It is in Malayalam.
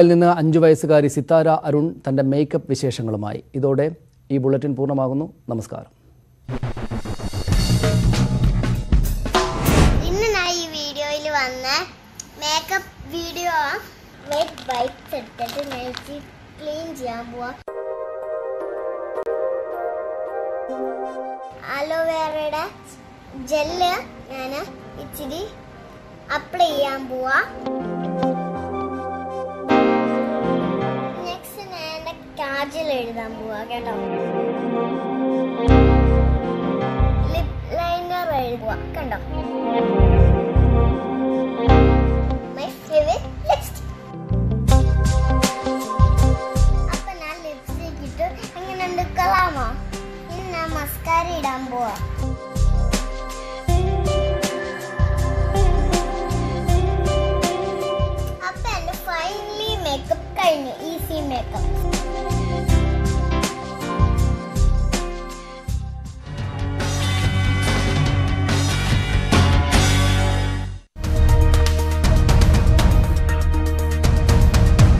ിൽ നിന്ന് അഞ്ചു വയസ്സുകാരി സിത്താര അരുൺ തന്റെ മേക്കപ്പ് വിശേഷങ്ങളുമായി. ഇതോടെ ഈ ബുള്ളറ്റിൻ പൂർണമാകുന്നു. നമസ്കാരം. ഇന്ന് ഞാൻ ഈ വീഡിയോയിൽ വന്ന മേക്കപ്പ് വീഡിയോ വെറ്റ് വൈപ്സ് എടുത്തിട്ട് ഞാൻ ക്ലീൻ ചെയ്യാൻ പോവാ. അലോവേറയുടെ ജെല്ല് ഞാൻ ഇച്ചിരി അപ്ലൈ ചെയ്യാൻ പോവാ. കാജൽ എഴുതാൻ പോവാ കേട്ടോ. ലിപ് ലൈനർ എഴുതുക കണ്ടോ? മൈ ഫേവറേറ്റ് ലിപ്സ്റ്റിക് അപ്പൊ ഞാൻ ലിപ്സ്റ്റിക് ഇട്ട് കളാമോ ഇനി ഞാൻ മസ്കാര ഇടാൻ പോവാ. അപ്പൊ എന്റെ ഫൈനലി മേക്കപ്പ് കഴിഞ്ഞു. Easy makeup